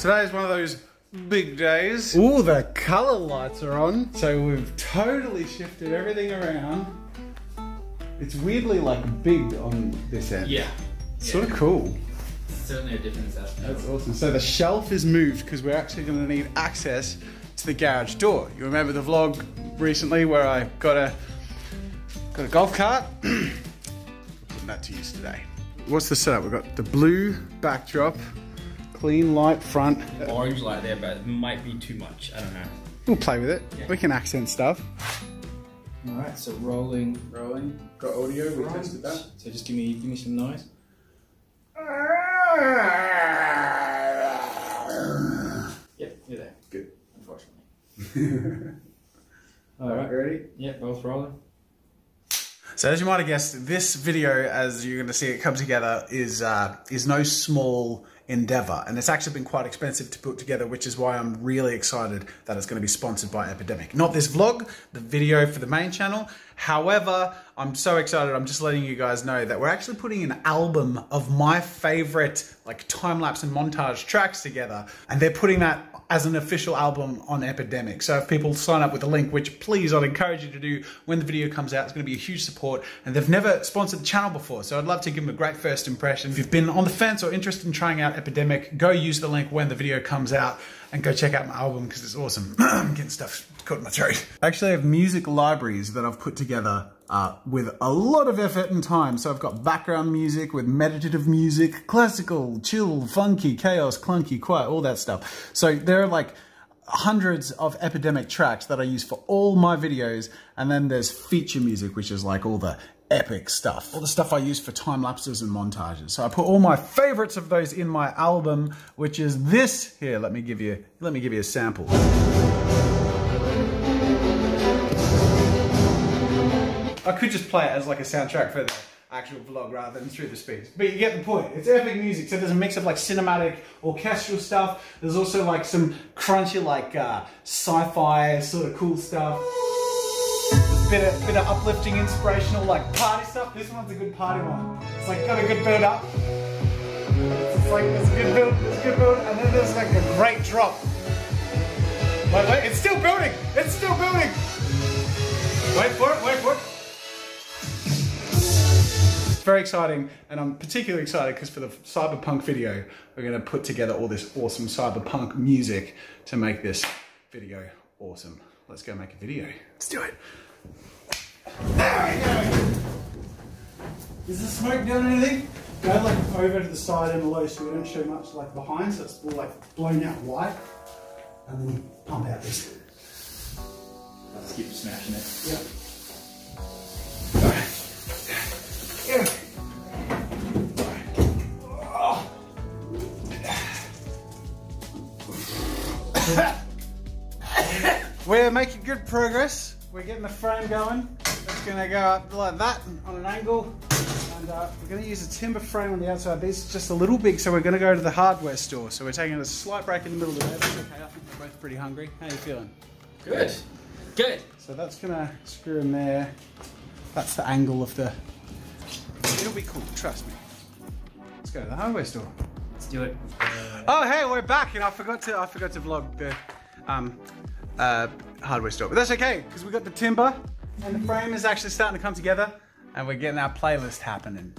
Today is one of those big days. Ooh, the color lights are on. So we've totally shifted everything around. It's weirdly like big on this end. Yeah. Sort of cool. Certainly a different assessment. That's awesome. So the shelf is moved because we're actually going to need access to the garage door. You remember the vlog recently where I got a got a golf cart? Putting that to use today. What's the setup? We've got the blue backdrop, clean light front. Orange light there, but it might be too much. I don't know. We'll play with it. Yeah. We can accent stuff. All right, so rolling, rolling. Got audio. We Right. tested that. So just give me, give me some noise. Yep, you're there. Good. Unfortunately. All right. Ready? Yep, both rolling. So as you might have guessed, this video, as you're going to see it come together, is uh, is no small endeavor, and it's actually been quite expensive to put together, which is why I'm really excited that it's going to be sponsored by Epidemic. Not this vlog, the video for the main channel. However, I'm so excited. I'm just letting you guys know that we're actually putting an album of my favorite like time lapse and montage tracks together, and they're putting that as an official album on Epidemic. So if people sign up with the link, which please I'd encourage you to do when the video comes out, it's going to be a huge support. And they've never sponsored the channel before, so I'd love to give them a great first impression. If you've been on the fence or interested in trying out Epidemic, go use the link when the video comes out and go check out my album because it's awesome. I'm getting stuff caught in my throat. Actually, I have music libraries that I've put together uh, with a lot of effort and time. So I've got background music with meditative music, classical, chill, funky, chaos, clunky, quiet, all that stuff. So there are like hundreds of epidemic tracks that I use for all my videos. And then there's feature music, which is like all the epic stuff. All the stuff I use for time lapses and montages. So I put all my favorites of those in my album, which is this here. Let me give you, let me give you a sample. I could just play it as like a soundtrack for the actual vlog rather than through the speakers. But you get the point. It's epic music. So there's a mix of like cinematic, orchestral stuff. There's also like some crunchy like uh, sci-fi sort of cool stuff. There's a bit of, bit of uplifting, inspirational like party stuff. This one's a good party one. It's like got a good build up. It's like there's a good build, there's a good build, and then there's like a great drop. Wait, wait, it's still building! It's still building! Wait for It's very exciting, and I'm particularly excited because for the cyberpunk video, we're going to put together all this awesome cyberpunk music to make this video awesome. Let's go make a video. Let's do it. There we go. Is the smoke doing anything? Go like over to the side and below so we don't show much like behind, so it's all like blown out white. And then we pump out this. Let's keep smashing it. Yep. Making good progress. We're getting the frame going. It's gonna go up like that on an angle. And uh, we're gonna use a timber frame on the outside. These are just a little big, so we're gonna go to the hardware store. So we're taking a slight break in the middle of the day. Okay, I think we're both pretty hungry. How are you feeling? Good. Good. So that's gonna screw in there. That's the angle of the. It'll be cool, trust me. Let's go to the hardware store. Let's do it. Oh hey, we're back, and I forgot to I forgot to vlog the um, uh, hardware store, but that's okay because we got the timber and the frame is actually starting to come together, and we're getting our playlist happening.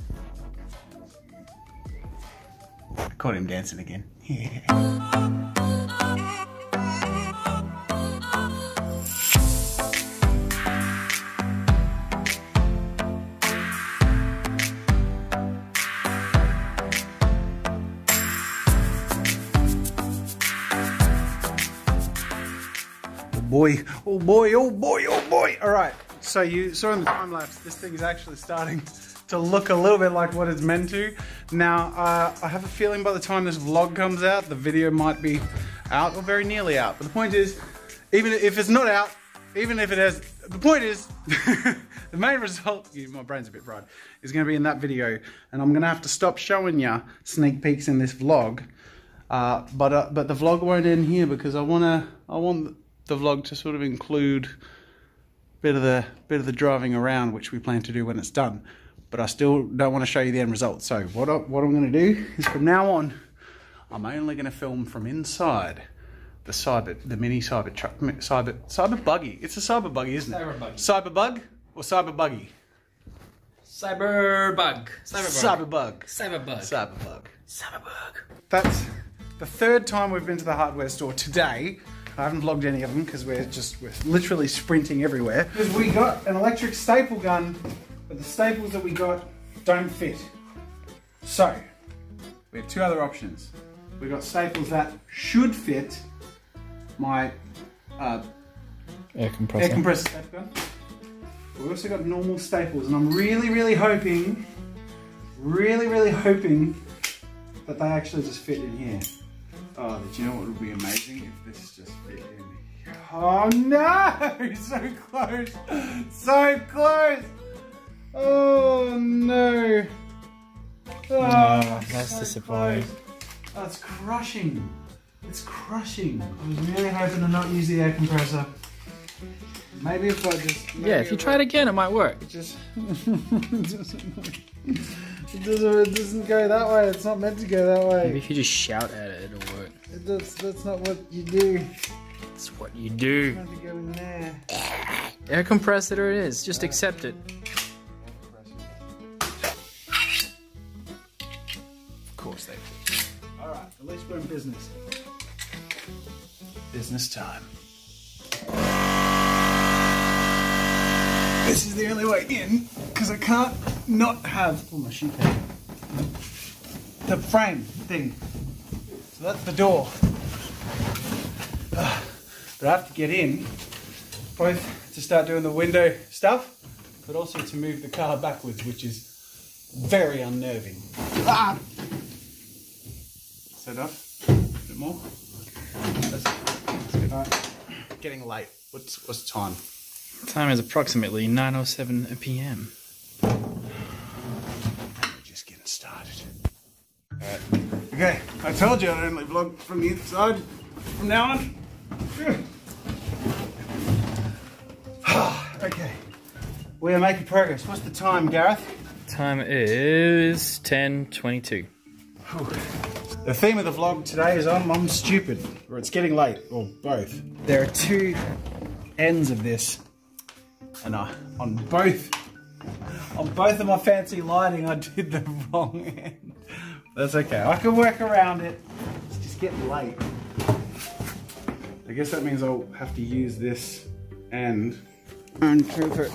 I caught him dancing again. Oh boy, oh boy, oh boy, oh boy. All right, so you saw in the time lapse, this thing is actually starting to look a little bit like what it's meant to. Now, uh, I have a feeling by the time this vlog comes out, the video might be out or very nearly out. But the point is, even if it's not out, even if it has, the point is, the main result, yeah, my brain's a bit fried, is gonna be in that video. And I'm gonna have to stop showing you sneak peeks in this vlog. Uh, but uh, but the vlog won't end here because I wanna I want the vlog to sort of include bit of the bit of the driving around, which we plan to do when it's done. But I still don't want to show you the end result. So what I, what I'm going to do is from now on, I'm only going to film from inside the cyber, the mini cyber truck, cyber, cyber buggy. It's a cyber buggy, isn't it? Cyber buggy. Cyber bug or cyber buggy? Cyberbug. Cyberbug. Cyber bug. Cyberbug. Cyber bug. Cyberbug. That's the third time we've been to the hardware store today. I haven't vlogged any of them because we're just we're literally sprinting everywhere. Because we got an electric staple gun, but the staples that we got don't fit. So we have two other options. We got staples that should fit my uh, Air compressor. air compressor staple gun. We also got normal staples, and I'm really, really hoping, really, really hoping that they actually just fit in here. Oh, but you know what would be amazing if this just fit in here? Oh no! So close! So close! Oh no! Oh, that's so disappointing. close. That's crushing. It's crushing. I was really hoping to not use the air compressor. Maybe if I just. Yeah, if you try it again, it might work. It just. it doesn't, it doesn't. It doesn't go that way. It's not meant to go that way. Maybe if you just shout at it, it'll work. Does, that's not what you do. That's what you do. It's meant to go. Air compressor it is. Just accept it. Of course they fit. All right, at least we're in business. Business time. This is the only way in because I can't not have oh, my shoe pad. the frame thing. So that's the door. Ah, But I have to get in both to start doing the window stuff, but also to move the car backwards, which is very unnerving. Ah! Set up. A bit more. That's, that's. Getting late. What's what's time? Time is approximately 9:07 p.m. Just getting started. Alright. Okay, I told you I'd only vlog from the inside from now on. okay. We are making progress. What's the time, Gareth? Time is 10:22. The theme of the vlog today is I'm, I'm stupid, or it's getting late, or both. There are two ends of this, and I, on both, on both of my fancy lighting, I did the wrong end. That's okay. I can work around it. It's just getting late. I guess that means I'll have to use this end and keep it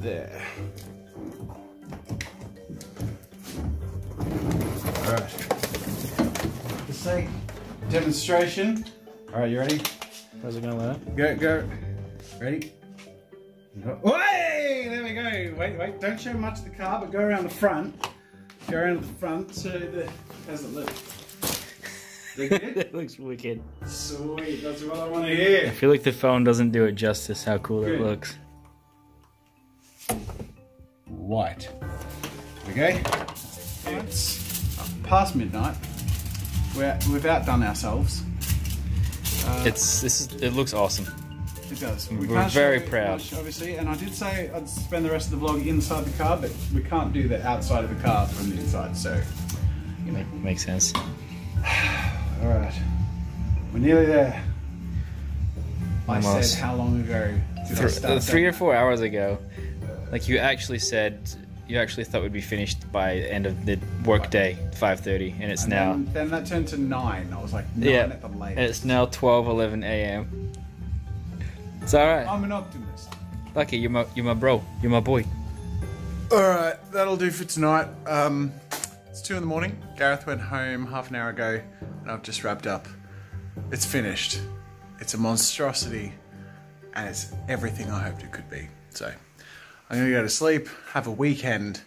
there. Alright. The sake demonstration. Alright, you ready? How's it gonna let? Go, go. Ready? Go. Way! There we go. Wait, wait. Don't show much of the car, but go around the front. Go around the front so the. How's it look? It looks wicked. Sweet. That's what I want to hear. I feel like the phone doesn't do it justice how cool Good. it looks. White. Okay. It's past midnight. We're, we've outdone ourselves. Uh, It's this is it looks awesome. It does. We We're can't very proud. much, obviously, and I did say I'd spend the rest of the vlog inside the car, but we can't do the outside of the car from the inside. So, Make, makes sense. all right, we're nearly there. I Almost. said how long ago did I start uh, three or four hours ago, like you actually said, you actually thought we'd be finished by the end of the work day, five thirty, and it's that? now. Then, then that turned to nine. I was like nine Yeah, at the and it's now 12, 11 a.m. It's all right. I'm an optimist. Lucky, you're my you're my bro. You're my boy. All right, that'll do for tonight. Um, it's two in the morning. Gareth went home half an hour ago, and I've just wrapped up. It's finished. It's a monstrosity, and it's everything I hoped it could be. So, I'm gonna go to sleep, have a weekend,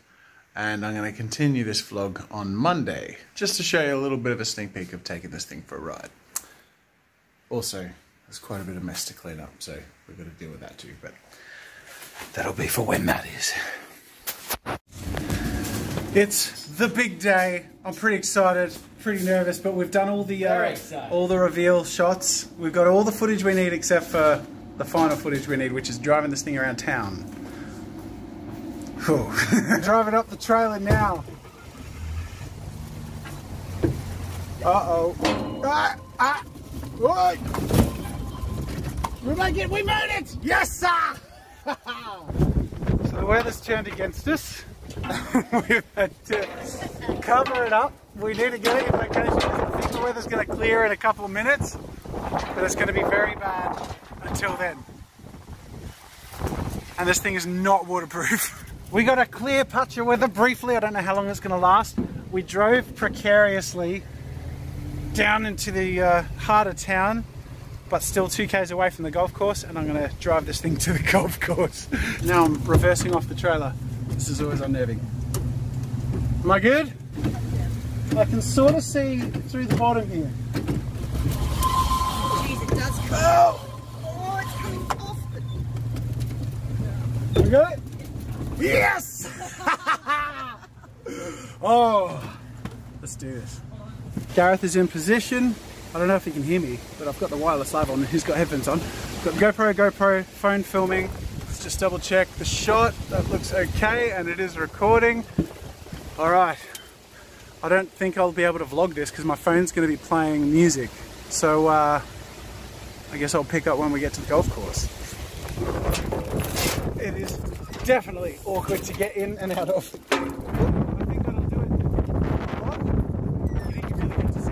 and I'm gonna continue this vlog on Monday, just to show you a little bit of a sneak peek of taking this thing for a ride. Also, there's quite a bit of mess to clean up, so we've got to deal with that too. But that'll be for when that is. It's the big day. I'm pretty excited, pretty nervous, but we've done all the uh, all the reveal shots. We've got all the footage we need except for the final footage we need, which is driving this thing around town. Whew. driving up the trailer now. Uh-oh. Ah, ah, oi. We make it, we made it! Yes, sir! so the weather's turned against us. We've had to cover it up. We need to get it in location. I think the weather's going to clear in a couple of minutes, but it's going to be very bad until then. And this thing is not waterproof. We got a clear patch of weather briefly. I don't know how long it's going to last. We drove precariously down into the uh, heart of town, but still two k's away from the golf course, and I'm going to drive this thing to the golf course. now I'm reversing off the trailer. This is always unnerving. Am I good? I can sort of see through the bottom here. Jeez, it does come Oh! Oh, it's coming off. You got it? Yes! oh, let's do this. Gareth is in position. I don't know if you can hear me, but I've got the wireless live on. He's got headphones on. Got the GoPro, GoPro, phone filming. Let's just double check the shot. That looks okay, and it is recording. All right. I don't think I'll be able to vlog this because my phone's going to be playing music. So uh, I guess I'll pick up when we get to the golf course. It is definitely awkward to get in and out of. I think that'll do it. You didn't really get to see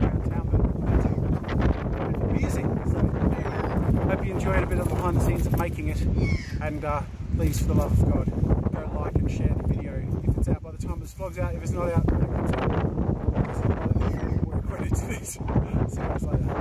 around town, but it's music. So, hope you enjoyed a bit of behind the scenes of making it. And uh, please, for the love of God, go like and share the video if it's out by the time this vlog's out. If it's not out, it's out. We're acquainted to this. See you guys later.